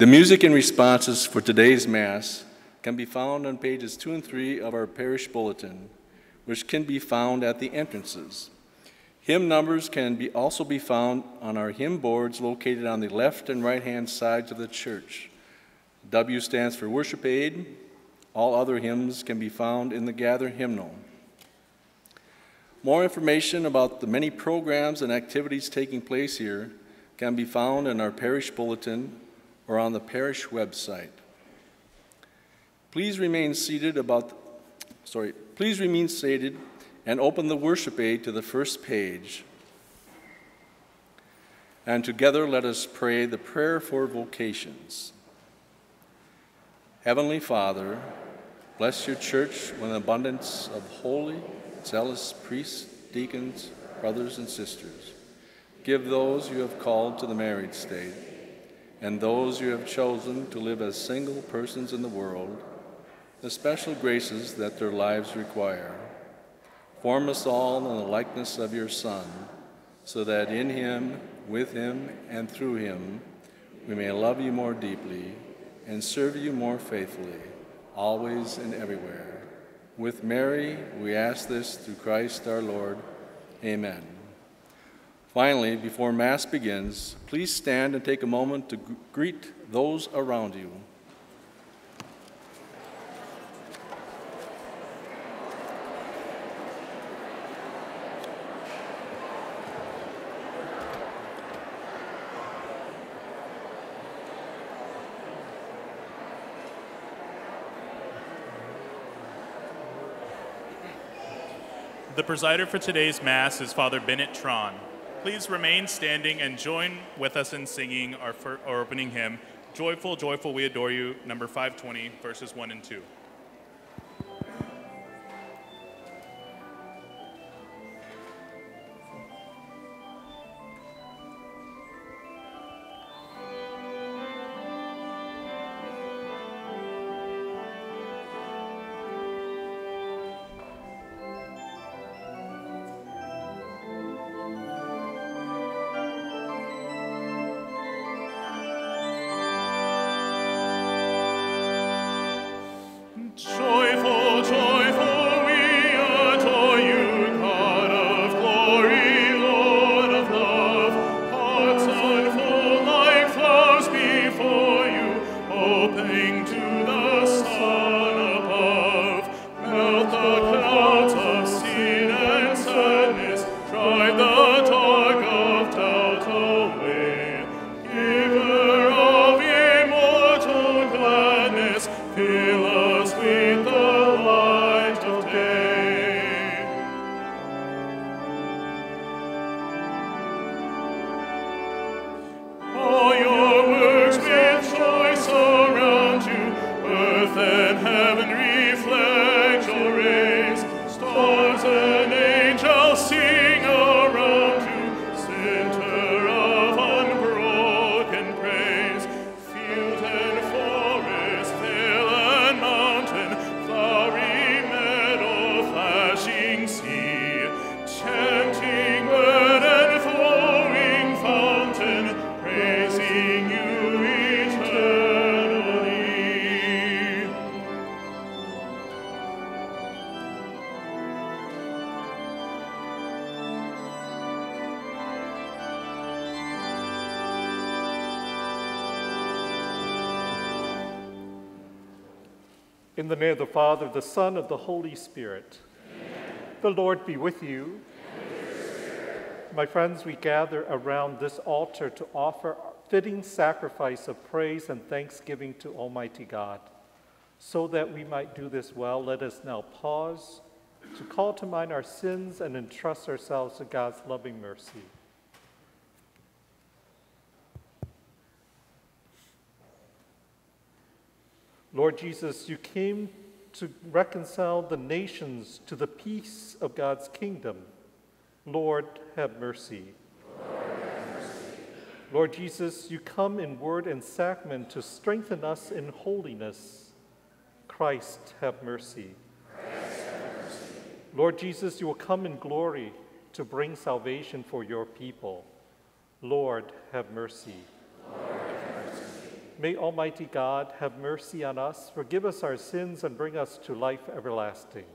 The music and responses for today's Mass can be found on pages two and three of our parish bulletin, which can be found at the entrances. Hymn numbers can be also be found on our hymn boards located on the left and right hand sides of the church. W stands for Worship Aid. All other hymns can be found in the Gather hymnal. More information about the many programs and activities taking place here can be found in our parish bulletin or on the parish website. Please remain seated about sorry, please remain seated and open the worship aid to the first page. And together let us pray the prayer for vocations. Heavenly Father, bless your church with an abundance of holy zealous priests, deacons, brothers, and sisters. Give those you have called to the married state, and those you have chosen to live as single persons in the world, the special graces that their lives require. Form us all in the likeness of your Son, so that in him, with him, and through him, we may love you more deeply and serve you more faithfully, always and everywhere. With Mary, we ask this through Christ our Lord. Amen. Finally, before Mass begins, please stand and take a moment to greet those around you. The presider for today's Mass is Father Bennett Tron. Please remain standing and join with us in singing our, our opening hymn, Joyful, Joyful, We Adore You, number 520, verses 1 and 2. The name of the Father, the Son, and the Holy Spirit. Amen. The Lord be with you. With My friends, we gather around this altar to offer a fitting sacrifice of praise and thanksgiving to Almighty God. So that we might do this well, let us now pause to call to mind our sins and entrust ourselves to God's loving mercy. Lord Jesus, you came to reconcile the nations to the peace of God's kingdom. Lord, have mercy. Lord, Jesus, you come in word and sacrament to strengthen us in holiness. Christ, have mercy. Christ, have mercy. Lord Jesus, you will come in glory to bring salvation for your people. Lord, have mercy. May Almighty God have mercy on us, forgive us our sins, and bring us to life everlasting.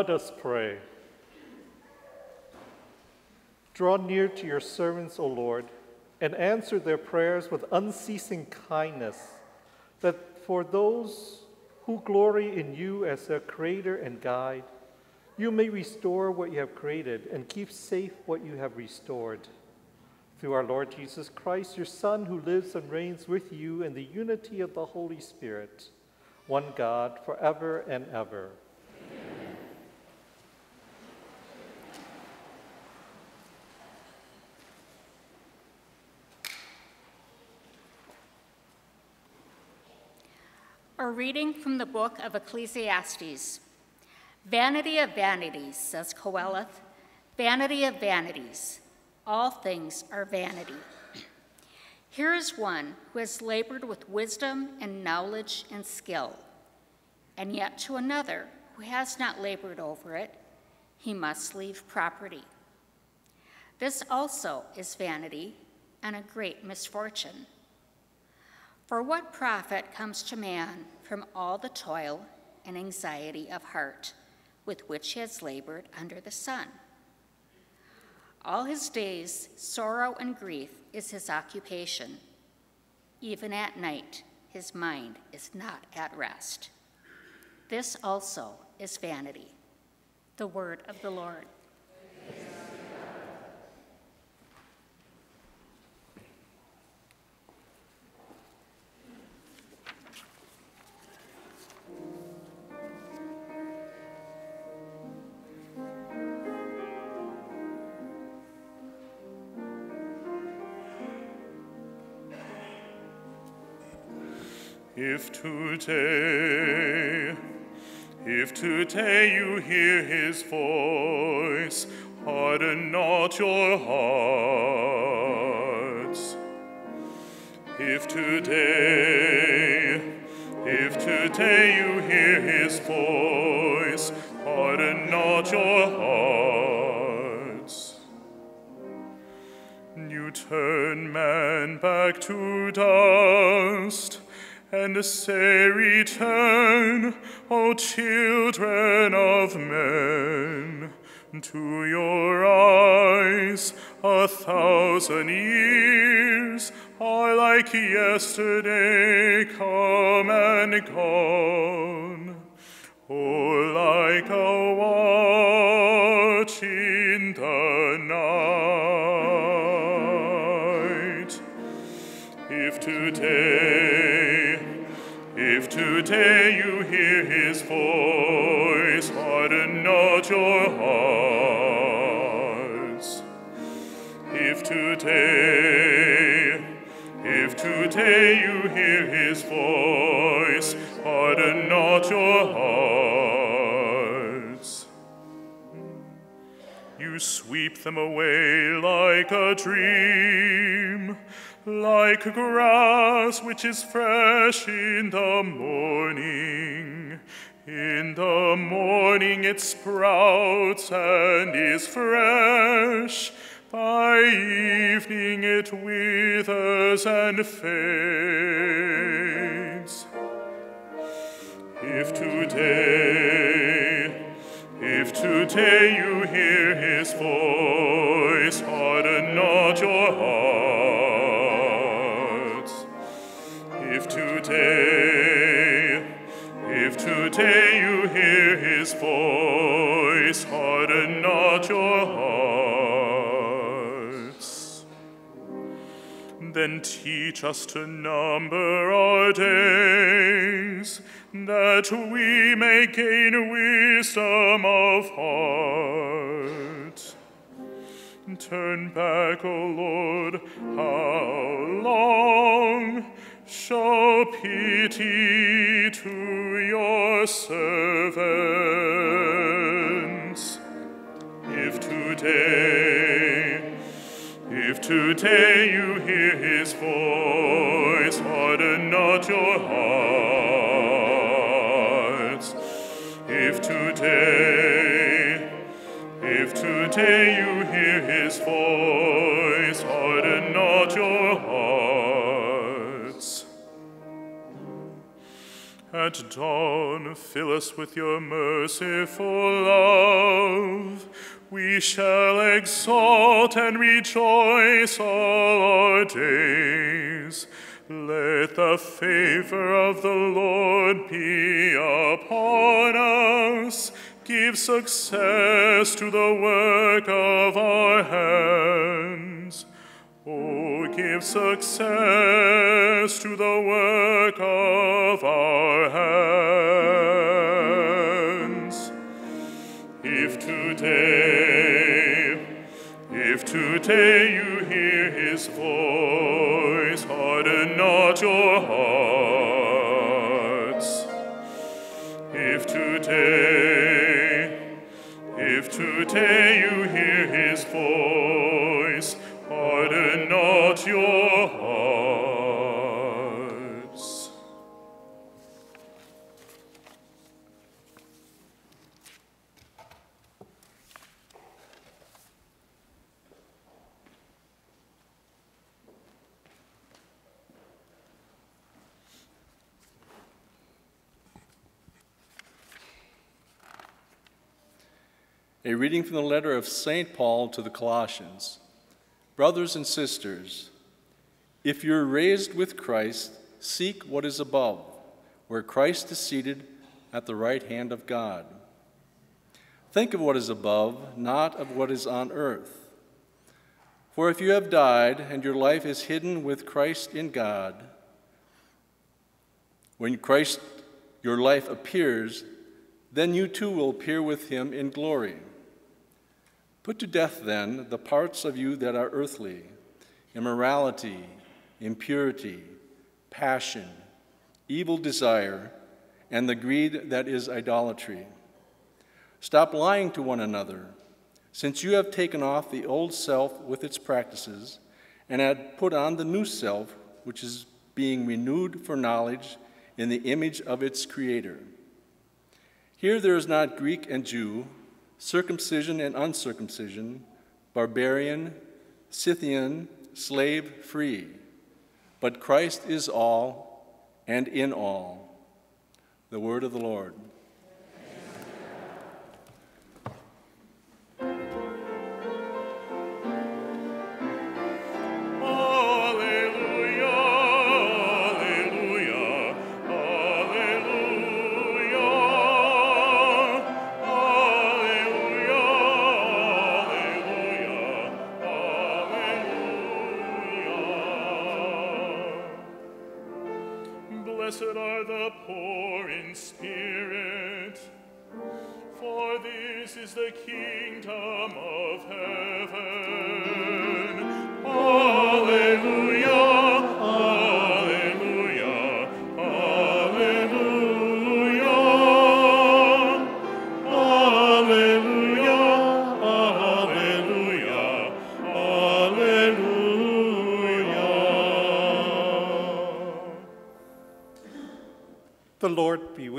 Let us pray. Draw near to your servants, O Lord, and answer their prayers with unceasing kindness, that for those who glory in you as their creator and guide, you may restore what you have created and keep safe what you have restored. Through our Lord Jesus Christ, your Son, who lives and reigns with you in the unity of the Holy Spirit, one God, forever and ever. Reading from the book of Ecclesiastes. Vanity of vanities, says Qoheleth, vanity of vanities. All things are vanity. Here is one who has labored with wisdom and knowledge and skill, and yet to another who has not labored over it, he must leave property. This also is vanity and a great misfortune. For what profit comes to man from all the toil and anxiety of heart with which he has labored under the sun? All his days, sorrow and grief is his occupation. Even at night, his mind is not at rest. This also is vanity. The word of the Lord. If today, if today you hear his voice, harden not your hearts. If today, if today you hear his voice, harden not your hearts. You turn man back to dust and say, Return, O children of men, to your eyes a thousand years are like yesterday, come and gone, or like a watch in the night. If today, if today you hear his voice, harden not your hearts. If today, if today you hear his voice, harden not your hearts. You sweep them away like a dream, like grass which is fresh in the morning. In the morning it sprouts and is fresh. By evening it withers and fades. If today, if today you hear his voice, today, if today you hear his voice, harden not your hearts. Then teach us to number our days, that we may gain wisdom of heart. Turn back, O Lord, how long? Show pity to your servants. If today, if today you hear his voice, harden not your hearts. If today, if today you hear his voice, At dawn, fill us with your merciful love. We shall exalt and rejoice all our days. Let the favor of the Lord be upon us. Give success to the work of our hands. Give success to the work of our hands. If today, if today you hear his voice, harden not your hearts. If today, if today you your hearts. A reading from the letter of St. Paul to the Colossians. Brothers and sisters, if you're raised with Christ, seek what is above, where Christ is seated at the right hand of God. Think of what is above, not of what is on earth. For if you have died and your life is hidden with Christ in God, when Christ, your life, appears, then you too will appear with him in glory. Put to death, then, the parts of you that are earthly immorality, impurity, passion, evil desire, and the greed that is idolatry. Stop lying to one another, since you have taken off the old self with its practices and had put on the new self, which is being renewed for knowledge in the image of its creator. Here there is not Greek and Jew, circumcision and uncircumcision, barbarian, Scythian, slave free, but Christ is all and in all. The word of the Lord. The poor in spirit, for this is the kingdom of heaven. Alleluia, alleluia,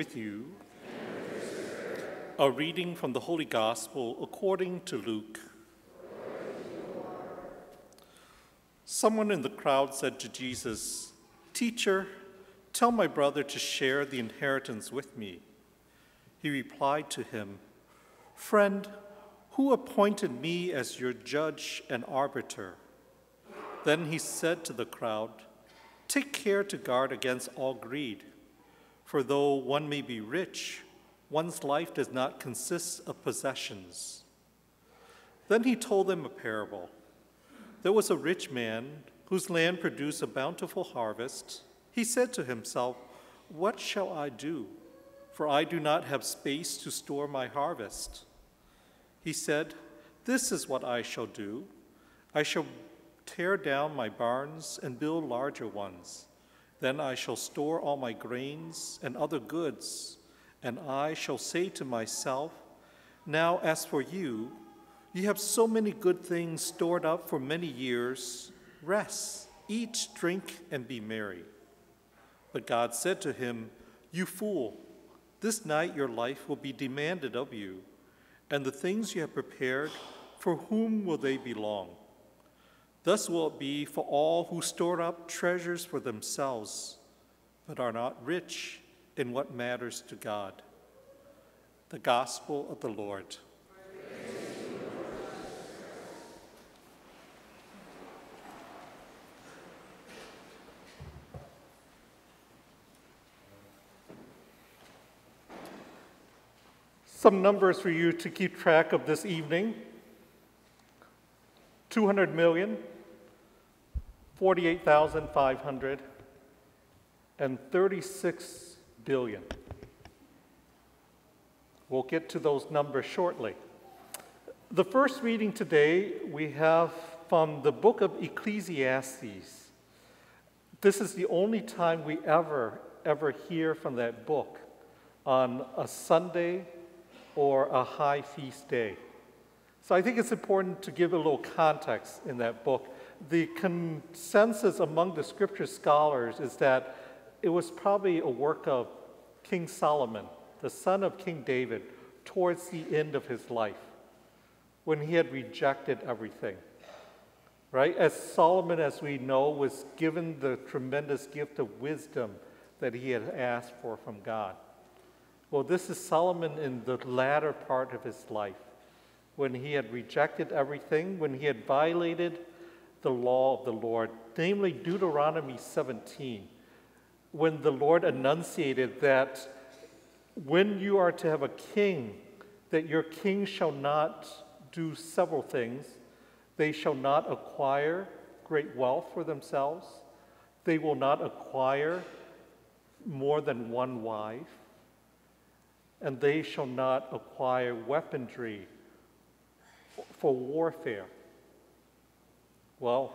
With you. A reading from the Holy Gospel according to Luke. Someone in the crowd said to Jesus, Teacher, tell my brother to share the inheritance with me. He replied to him, Friend, who appointed me as your judge and arbiter? Then he said to the crowd, Take care to guard against all greed. For though one may be rich, one's life does not consist of possessions. Then he told them a parable. There was a rich man whose land produced a bountiful harvest. He said to himself, What shall I do? For I do not have space to store my harvest. He said, This is what I shall do I shall tear down my barns and build larger ones. Then I shall store all my grains and other goods, and I shall say to myself, Now as for you, you have so many good things stored up for many years. Rest, eat, drink, and be merry. But God said to him, You fool, this night your life will be demanded of you, and the things you have prepared, for whom will they belong? Thus will it be for all who store up treasures for themselves, but are not rich in what matters to God. The Gospel of the Lord. Some numbers for you to keep track of this evening 200 million, 48,500, and 36 billion. We'll get to those numbers shortly. The first reading today we have from the book of Ecclesiastes. This is the only time we ever, ever hear from that book on a Sunday or a high feast day. So I think it's important to give a little context in that book. The consensus among the scripture scholars is that it was probably a work of King Solomon, the son of King David, towards the end of his life when he had rejected everything. Right? As Solomon, as we know, was given the tremendous gift of wisdom that he had asked for from God. Well, this is Solomon in the latter part of his life when he had rejected everything, when he had violated the law of the Lord, namely Deuteronomy 17, when the Lord enunciated that when you are to have a king, that your king shall not do several things. They shall not acquire great wealth for themselves. They will not acquire more than one wife. And they shall not acquire weaponry for warfare. Well,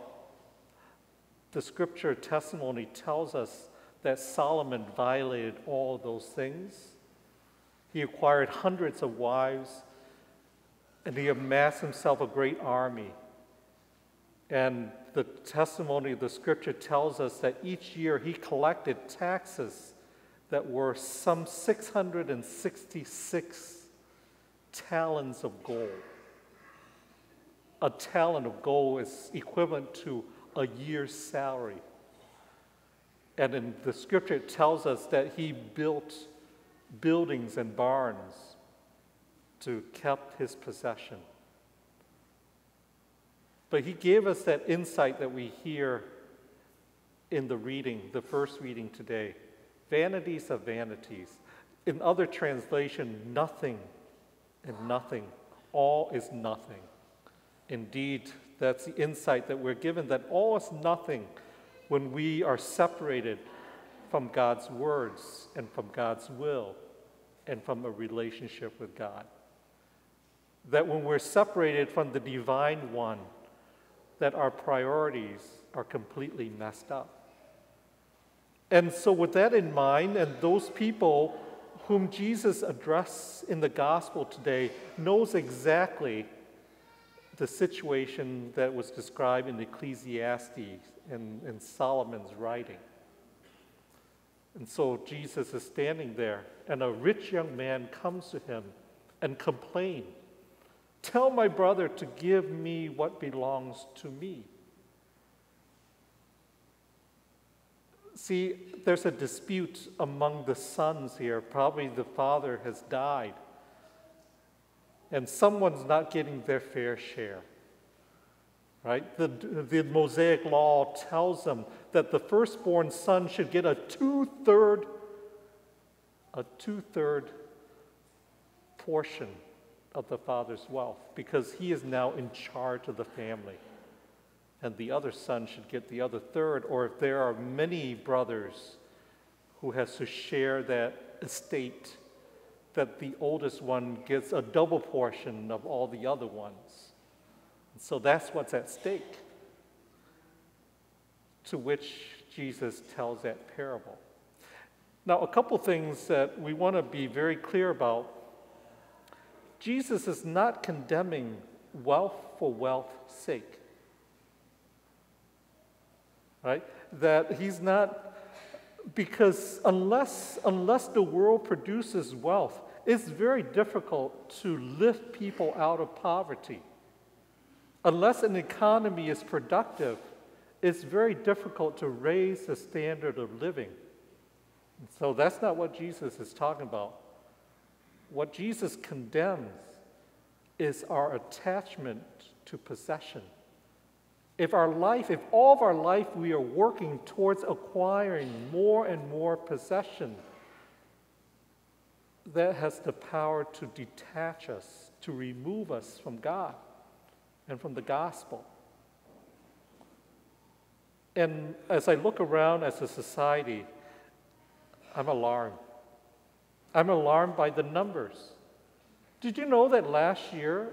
the scripture testimony tells us that Solomon violated all those things. He acquired hundreds of wives and he amassed himself a great army. And the testimony of the scripture tells us that each year he collected taxes that were some 666 talents of gold. A talent of gold is equivalent to a year's salary. And in the scripture, it tells us that he built buildings and barns to kept his possession. But he gave us that insight that we hear in the reading, the first reading today. Vanities of vanities. In other translation, nothing and nothing. All is nothing. Indeed, that's the insight that we're given that all is nothing when we are separated from God's words and from God's will and from a relationship with God. That when we're separated from the divine one, that our priorities are completely messed up. And so, with that in mind, and those people whom Jesus addressed in the gospel today knows exactly the situation that was described in Ecclesiastes and in Solomon's writing. And so Jesus is standing there, and a rich young man comes to him and complains Tell my brother to give me what belongs to me. See, there's a dispute among the sons here. Probably the father has died, and someone's not getting their fair share. Right? The, the Mosaic law tells them that the firstborn son should get a two third, a two third portion of the father's wealth because he is now in charge of the family. And the other son should get the other third, or if there are many brothers who has to share that estate, that the oldest one gets a double portion of all the other ones. And so that's what's at stake, to which Jesus tells that parable. Now, a couple things that we want to be very clear about Jesus is not condemning wealth for wealth's sake. Right? That he's not because unless unless the world produces wealth, it's very difficult to lift people out of poverty. Unless an economy is productive, it's very difficult to raise the standard of living. So that's not what Jesus is talking about. What Jesus condemns is our attachment to possession. If our life, if all of our life we are working towards acquiring more and more possession, that has the power to detach us, to remove us from God and from the gospel. And as I look around as a society, I'm alarmed. I'm alarmed by the numbers. Did you know that last year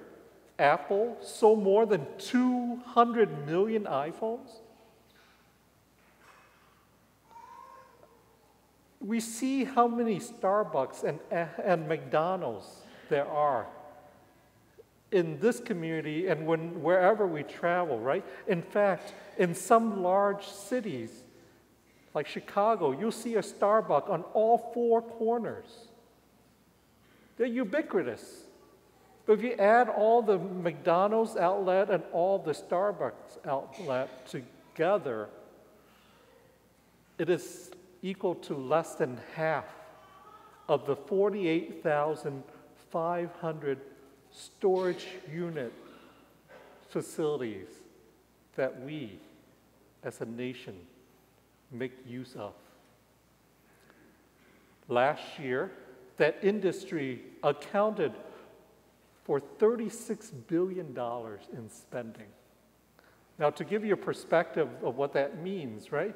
Apple sold more than 200 million iPhones? We see how many Starbucks and, and McDonald's there are in this community and when, wherever we travel, right? In fact, in some large cities, like Chicago, you'll see a Starbucks on all four corners. They're ubiquitous. But if you add all the McDonald's outlet and all the Starbucks outlet together, it is equal to less than half of the 48,500 storage unit facilities that we as a nation make use of. Last year, that industry accounted for $36 billion in spending. Now, to give you a perspective of what that means, right?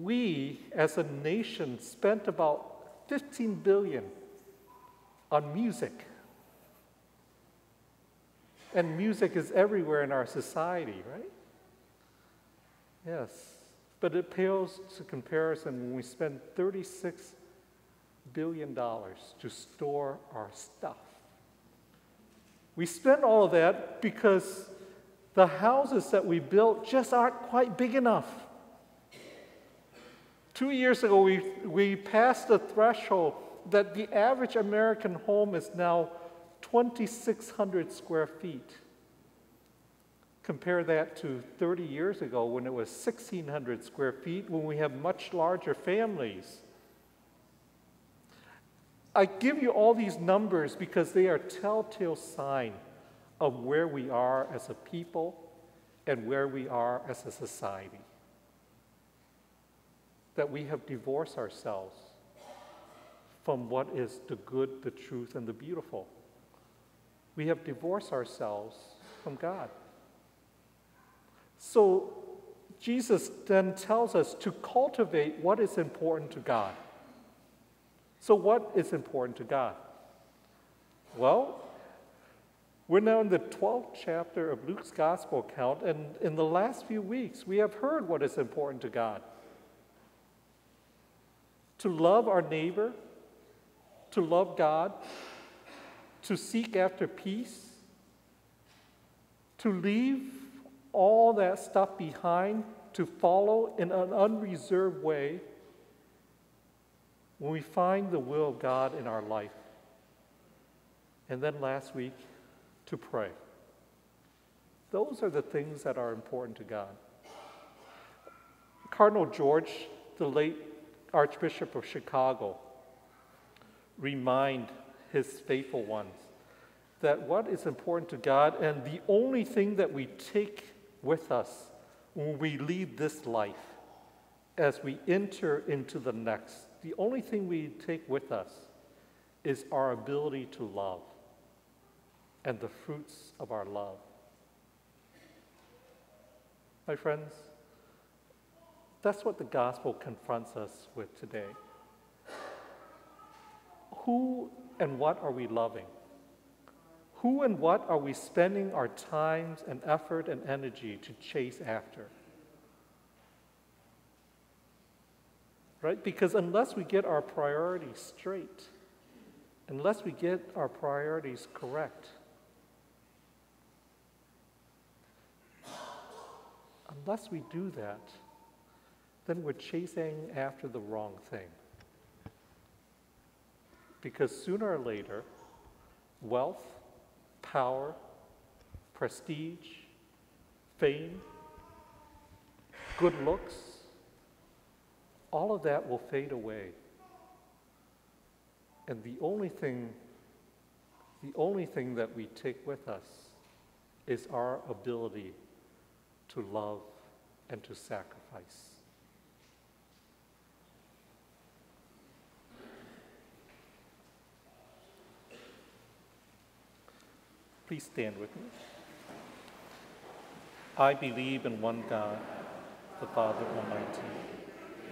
We as a nation spent about 15 billion on music. And music is everywhere in our society, right? Yes. But it pales to comparison when we spend 36 billion dollars to store our stuff. We spend all of that because the houses that we built just aren't quite big enough. Two years ago, we, we passed the threshold that the average American home is now 2,600 square feet. Compare that to 30 years ago when it was 1,600 square feet, when we have much larger families. I give you all these numbers because they are telltale sign of where we are as a people and where we are as a society. That we have divorced ourselves from what is the good, the truth, and the beautiful. We have divorced ourselves from God. So Jesus then tells us to cultivate what is important to God. So, what is important to God? Well, we're now in the 12th chapter of Luke's gospel account, and in the last few weeks, we have heard what is important to God to love our neighbor, to love God, to seek after peace, to leave all that stuff behind, to follow in an unreserved way when we find the will of God in our life. And then last week, to pray. Those are the things that are important to God. Cardinal George, the late Archbishop of Chicago, remind his faithful ones that what is important to God and the only thing that we take with us when we leave this life as we enter into the next, the only thing we take with us is our ability to love and the fruits of our love. My friends, that's what the gospel confronts us with today. Who and what are we loving? Who and what are we spending our times and effort and energy to chase after? Right? Because unless we get our priorities straight, unless we get our priorities correct, unless we do that, then we're chasing after the wrong thing. Because sooner or later, wealth, power, prestige, fame, good looks, all of that will fade away. And the only thing, the only thing that we take with us is our ability to love and to sacrifice. Please stand with me. I believe in one God, the Father Almighty,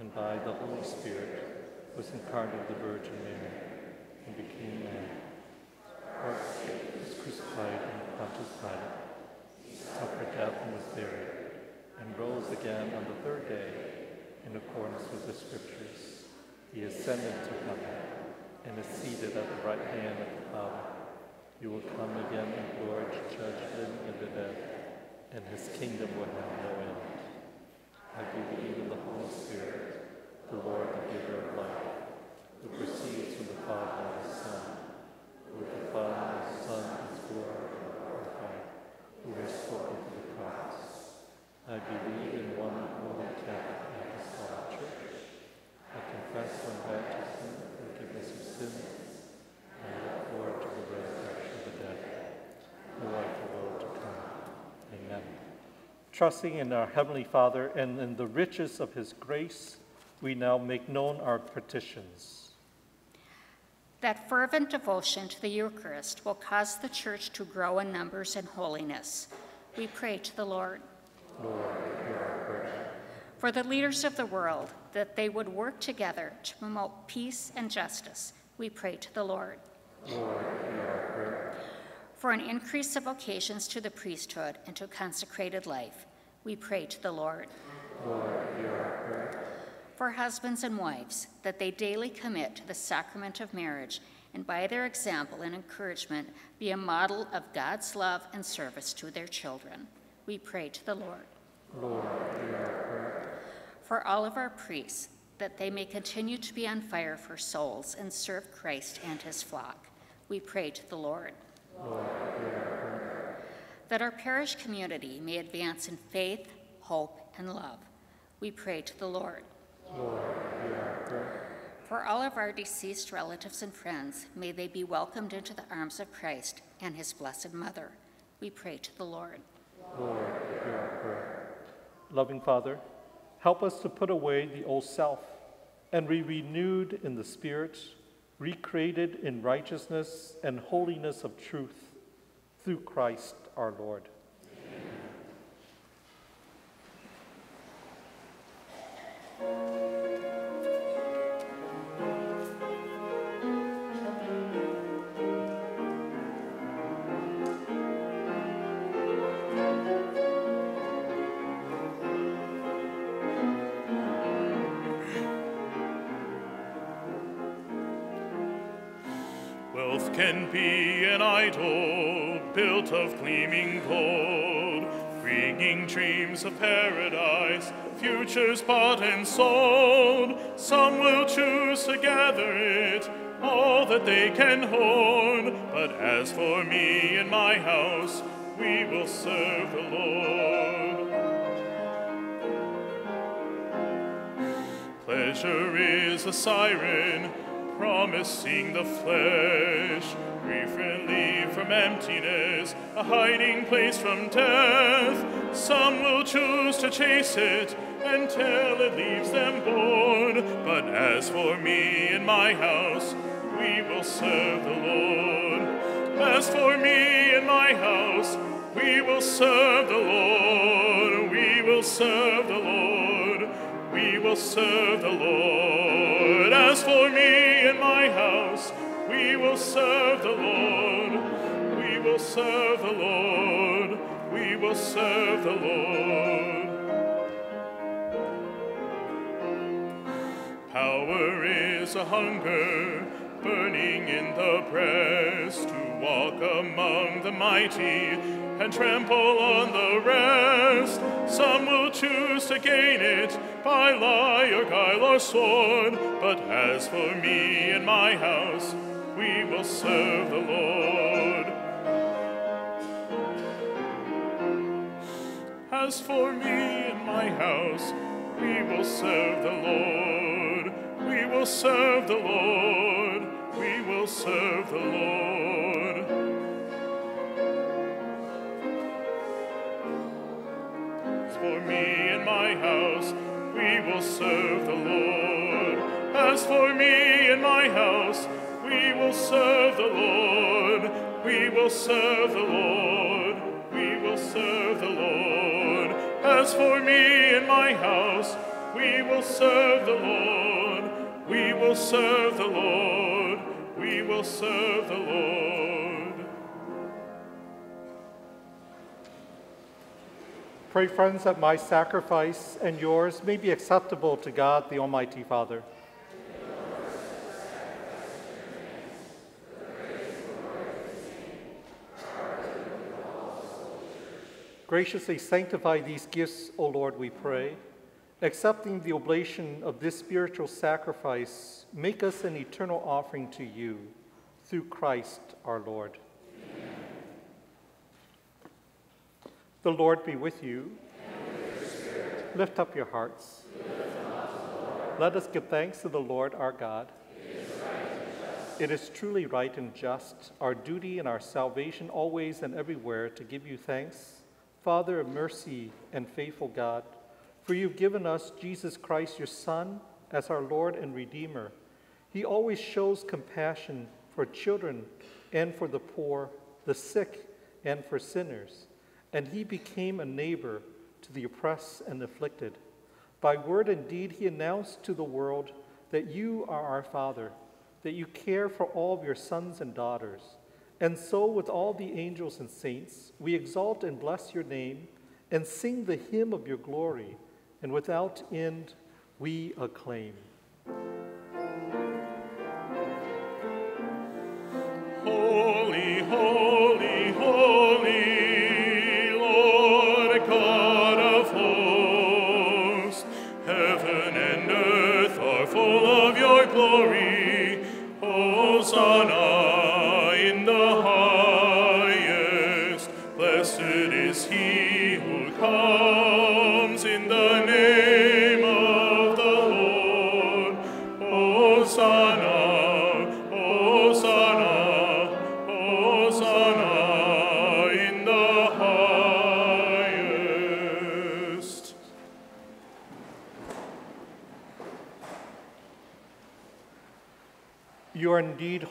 and by the Holy Spirit was incarnate of the Virgin Mary, and became man. Our was crucified in Pontius Pilate, suffered death and was buried, and rose again on the third day in accordance with the Scriptures. He ascended to heaven and is seated at the right hand of the Father. Will come again in glory to judge living and the dead, and his kingdom will have no end. I believe in the Holy Spirit, the Lord, the giver of life, who proceeds from the Father and the Son, with the Father and the Son is glorified, who has spoken to the prophets. I believe in one holy Catholic Apostolic Church. I confess one baptism, forgiveness of sins, and look forward to the resurrection like the world to come. Amen. Trusting in our Heavenly Father and in the riches of His grace, we now make known our petitions. That fervent devotion to the Eucharist will cause the Church to grow in numbers and holiness. We pray to the Lord. Lord, hear our prayer. For the leaders of the world, that they would work together to promote peace and justice, we pray to the Lord. Lord, hear our prayer for an increase of vocations to the priesthood and to consecrated life, we pray to the Lord. Lord. For husbands and wives, that they daily commit to the sacrament of marriage and by their example and encouragement be a model of God's love and service to their children. We pray to the Lord. Lord. For all of our priests, that they may continue to be on fire for souls and serve Christ and his flock. We pray to the Lord. That our parish community may advance in faith, hope, and love. we pray to the Lord. Lord. For all of our deceased relatives and friends, may they be welcomed into the arms of Christ and his blessed mother. We pray to the Lord. Lord. Loving Father, help us to put away the old self and be renewed in the Spirit, recreated in righteousness and holiness of truth through Christ our Lord. Idol built of gleaming gold, bringing dreams of paradise, futures bought and sold. Some will choose to gather it, all that they can hoard. But as for me and my house, we will serve the Lord. Pleasure is a siren promising the flesh relief from emptiness, a hiding place from death. Some will choose to chase it until it leaves them bored. But as for me and my house, we will serve the Lord. As for me and my house, we will serve the Lord. We will serve the Lord. We will serve the Lord. As for me and my house, we will serve the Lord. We will serve the Lord. We will serve the Lord. Power is a hunger burning in the breast to walk among the mighty and trample on the rest. Some will choose to gain it by lie or guile or sword, but as for me and my house, we will serve the Lord. As for me and my house, we will serve the Lord. We will serve the Lord. We will serve the Lord. As for me and my house, we will serve the Lord. As for me and my house, we will serve the Lord. We will serve the Lord. We will serve the Lord. As for me and my house, we will serve the Lord. We will serve the Lord. We will serve the Lord. Pray, friends, that my sacrifice and yours may be acceptable to God, the Almighty Father. Graciously sanctify these gifts, O Lord, we pray. Accepting the oblation of this spiritual sacrifice, make us an eternal offering to you through Christ our Lord. The Lord be with you. Lift up your hearts. Let us give thanks to the Lord our God. It is truly right and just, our duty and our salvation always and everywhere to give you thanks, Father of mercy and faithful God, for you've given us Jesus Christ, your Son, as our Lord and Redeemer. He always shows compassion for children and for the poor, the sick, and for sinners. And he became a neighbor to the oppressed and afflicted. By word and deed, he announced to the world that you are our Father, that you care for all of your sons and daughters. And so, with all the angels and saints, we exalt and bless your name and sing the hymn of your glory, and without end we acclaim. Holy, holy,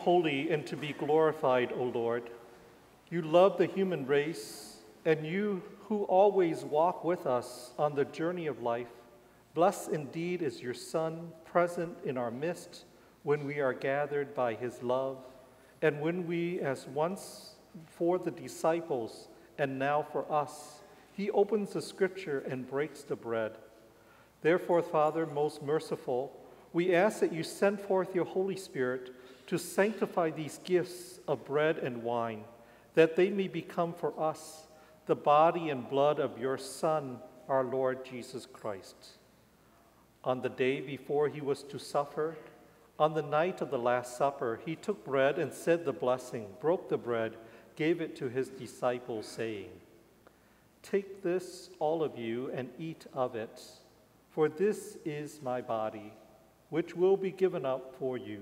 holy and to be glorified, O Lord. You love the human race, and you who always walk with us on the journey of life, blessed indeed is your Son present in our midst when we are gathered by his love, and when we, as once for the disciples and now for us, he opens the scripture and breaks the bread. Therefore, Father, most merciful, we ask that you send forth your Holy Spirit to sanctify these gifts of bread and wine, that they may become for us the body and blood of your Son, our Lord Jesus Christ. On the day before he was to suffer, on the night of the Last Supper, he took bread and said the blessing, broke the bread, gave it to his disciples, saying, Take this, all of you, and eat of it, for this is my body, which will be given up for you.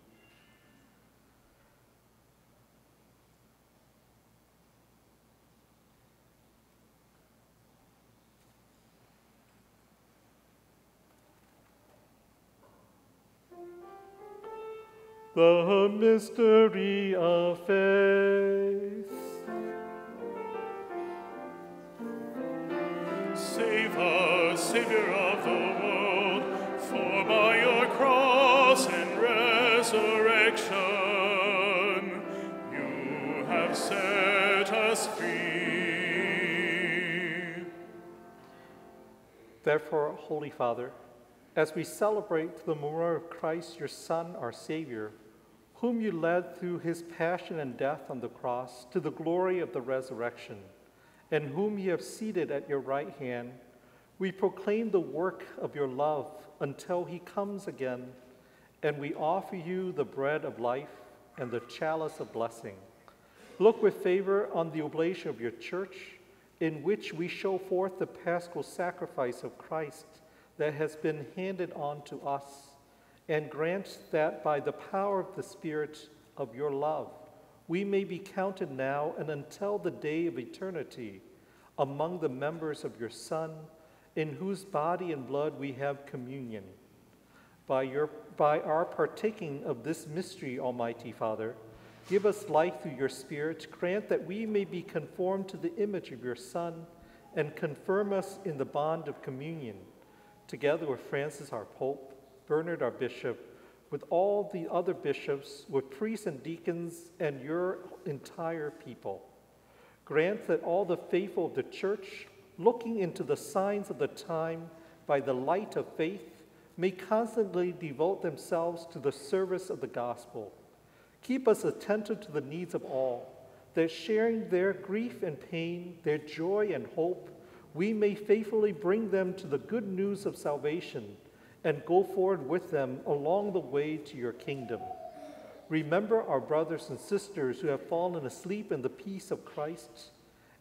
The mystery of faith. Save us, Savior of the world, for by your cross and resurrection you have set us free. Therefore, Holy Father, as we celebrate the memorial of Christ, your Son, our Savior, whom you led through his passion and death on the cross to the glory of the resurrection, and whom you have seated at your right hand, we proclaim the work of your love until he comes again, and we offer you the bread of life and the chalice of blessing. Look with favor on the oblation of your church, in which we show forth the paschal sacrifice of Christ that has been handed on to us and grant that by the power of the Spirit of your love, we may be counted now and until the day of eternity among the members of your Son, in whose body and blood we have communion. By, your, by our partaking of this mystery, Almighty Father, give us life through your Spirit. Grant that we may be conformed to the image of your Son, and confirm us in the bond of communion, together with Francis our Pope Bernard, our bishop, with all the other bishops, with priests and deacons, and your entire people. Grant that all the faithful of the church, looking into the signs of the time by the light of faith, may constantly devote themselves to the service of the gospel. Keep us attentive to the needs of all, that sharing their grief and pain, their joy and hope, we may faithfully bring them to the good news of salvation and go forward with them along the way to your kingdom. Remember our brothers and sisters who have fallen asleep in the peace of Christ,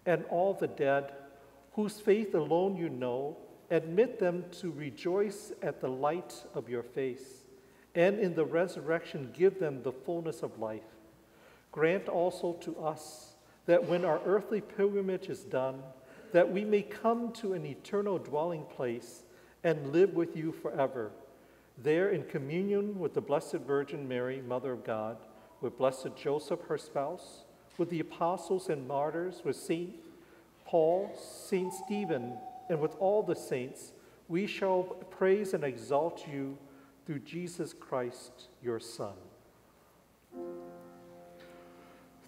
and all the dead, whose faith alone you know. Admit them to rejoice at the light of your face, and in the resurrection give them the fullness of life. Grant also to us that when our earthly pilgrimage is done, that we may come to an eternal dwelling place and live with you forever. There, in communion with the Blessed Virgin Mary, Mother of God, with Blessed Joseph, her spouse, with the apostles and martyrs, with Saint Paul, Saint Stephen, and with all the saints, we shall praise and exalt you through Jesus Christ, your Son.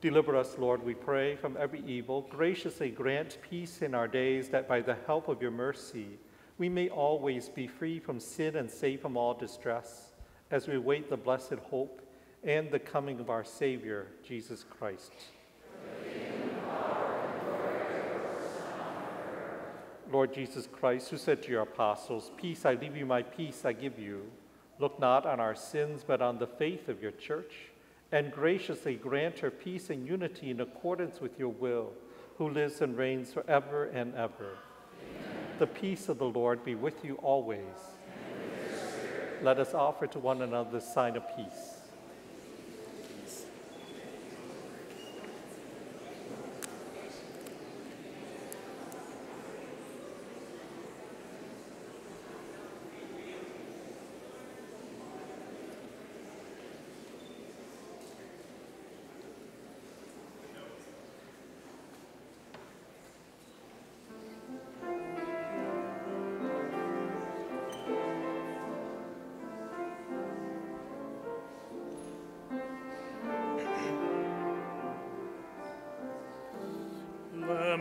Deliver us, Lord, we pray, from every evil. Graciously grant peace in our days, that by the help of your mercy, we may always be free from sin and safe from all distress, as we await the blessed hope and the coming of our Savior, Jesus Christ. Lord Jesus Christ, who said to your apostles, Peace I leave you, my peace I give you, look not on our sins, but on the faith of your church, and graciously grant her peace and unity in accordance with your will, who lives and reigns forever and ever. The peace of the Lord be with you always. Let us offer to one another the sign of peace.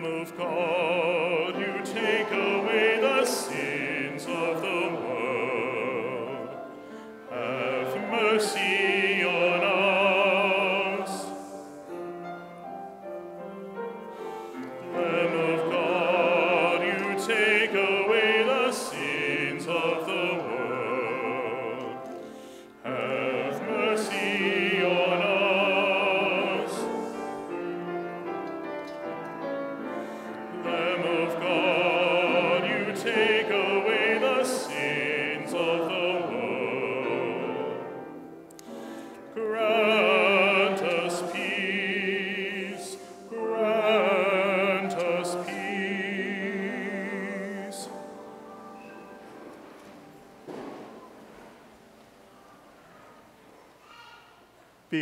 Of God, you take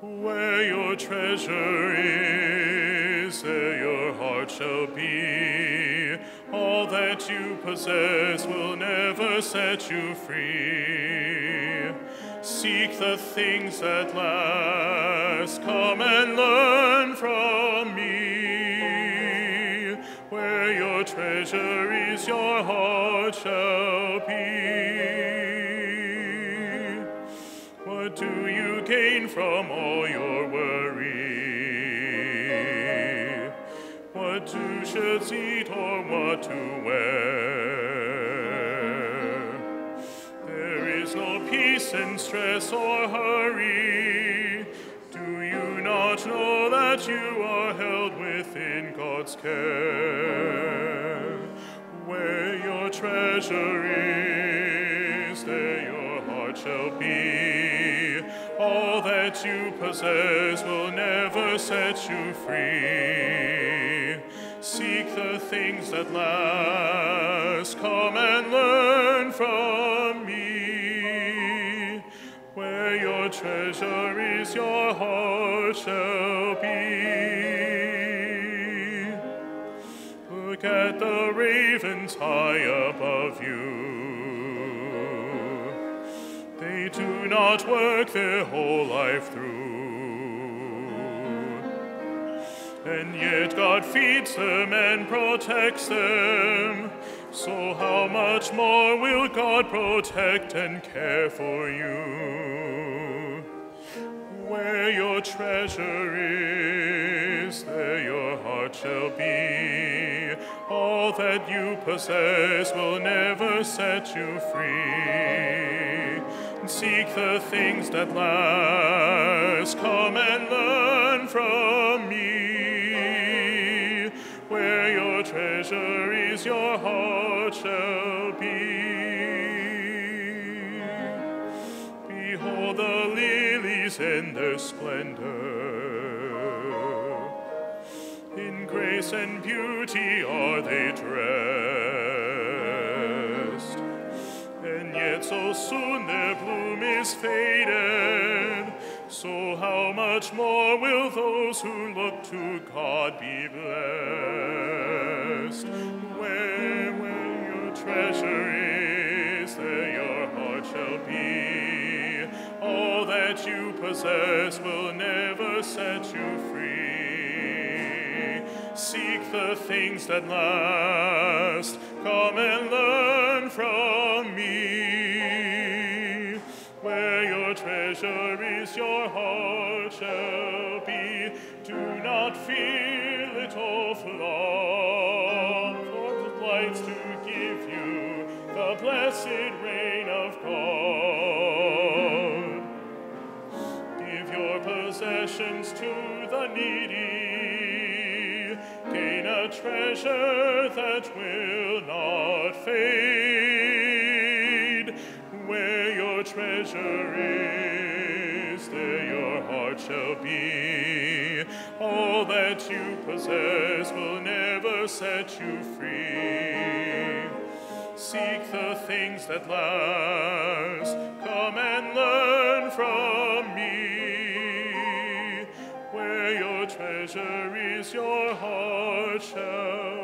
Where your treasure is, there your heart shall be. All that you possess will never set you free. Seek the things that last, come and learn from me. Where your treasure is, your heart shall be. What do you gain from all your worry? What two shirts eat or what to wear? There is no peace in stress or hurry. Do you not know that you are held within God's care? Where your treasure is, that you possess will never set you free. Seek the things that last, come and learn from me. Where your treasure is, your heart shall be. Look at the ravens high above you. Not work their whole life through. And yet God feeds them and protects them. So how much more will God protect and care for you? Where your treasure is, there your heart shall be. All that you possess will never set you free. Seek the things that last. Come and learn from me. Where your treasure is, your heart shall be. Behold the lilies in their splendor. In grace and beauty are they dressed. Yet so soon their bloom is faded. So how much more will those who look to God be blessed? Where, where your treasure is, there your heart shall be. All that you possess will never set you free. Seek the things that last. Come and learn from treasure is, your heart shall be. Do not fear, little flock, for the lights to give you the blessed reign of God. Give your possessions to the needy. Gain a treasure that will not fade. Where shall be. All that you possess will never set you free. Seek the things that last. Come and learn from me. Where your treasure is, your heart shall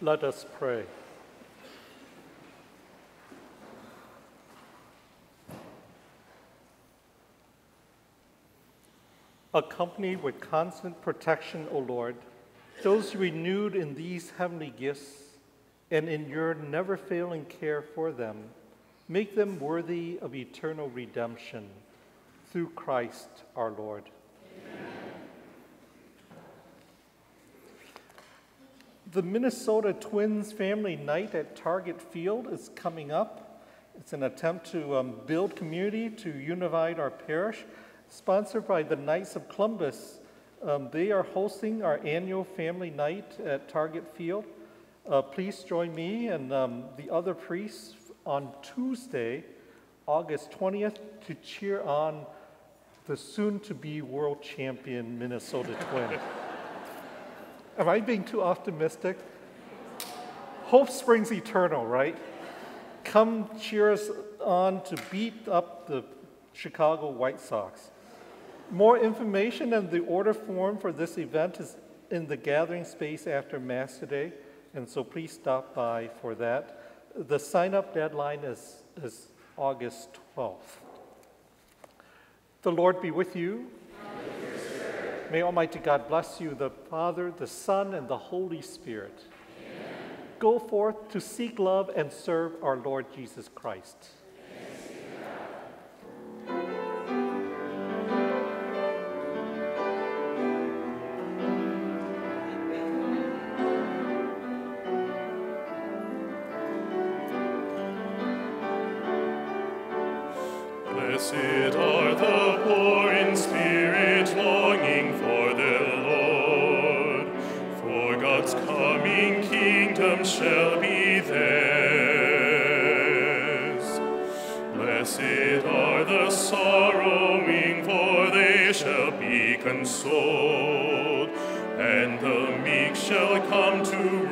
Let us pray. Accompany with constant protection, O Lord, those renewed in these heavenly gifts and in your never failing care for them. Make them worthy of eternal redemption through Christ our Lord. The Minnesota Twins Family Night at Target Field is coming up. It's an attempt to um, build community, to unify our parish, sponsored by the Knights of Columbus. Um, they are hosting our annual family night at Target Field. Uh, please join me and um, the other priests on Tuesday, August 20th, to cheer on the soon to be world champion Minnesota Twins. Am I being too optimistic? Hope springs eternal, right? Come cheer us on to beat up the Chicago White Sox. More information and the order form for this event is in the gathering space after Mass today, and so please stop by for that. The sign up deadline is, is August 12th. The Lord be with you. May Almighty God bless you, the Father, the Son, and the Holy Spirit. Amen. Go forth to seek love and serve our Lord Jesus Christ. Shall